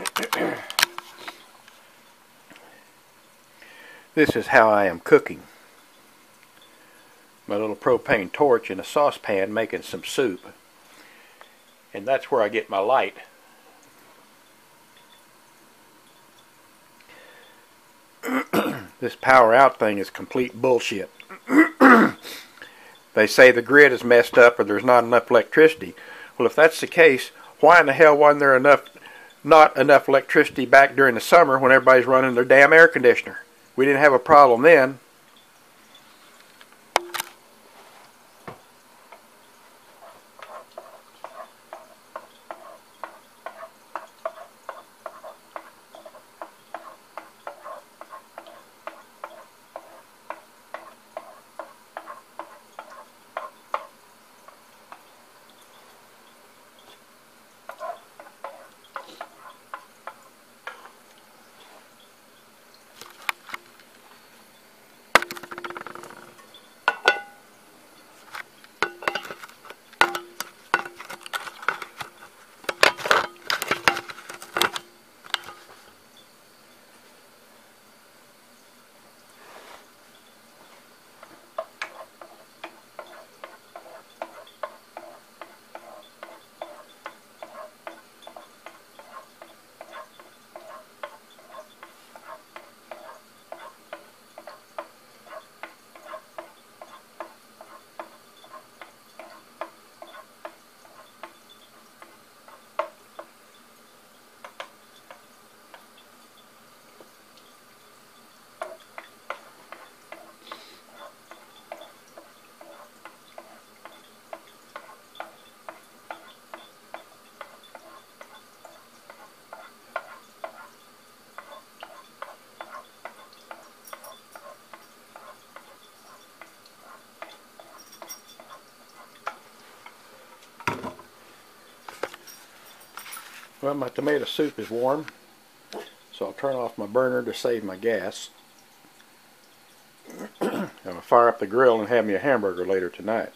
this is how I am cooking. My little propane torch in a saucepan making some soup. And that's where I get my light. this power out thing is complete bullshit. they say the grid is messed up or there's not enough electricity. Well, if that's the case, why in the hell wasn't there enough, not enough electricity back during the summer when everybody's running their damn air conditioner? We didn't have a problem then. Well, my tomato soup is warm, so I'll turn off my burner to save my gas. I'm going to fire up the grill and have me a hamburger later tonight.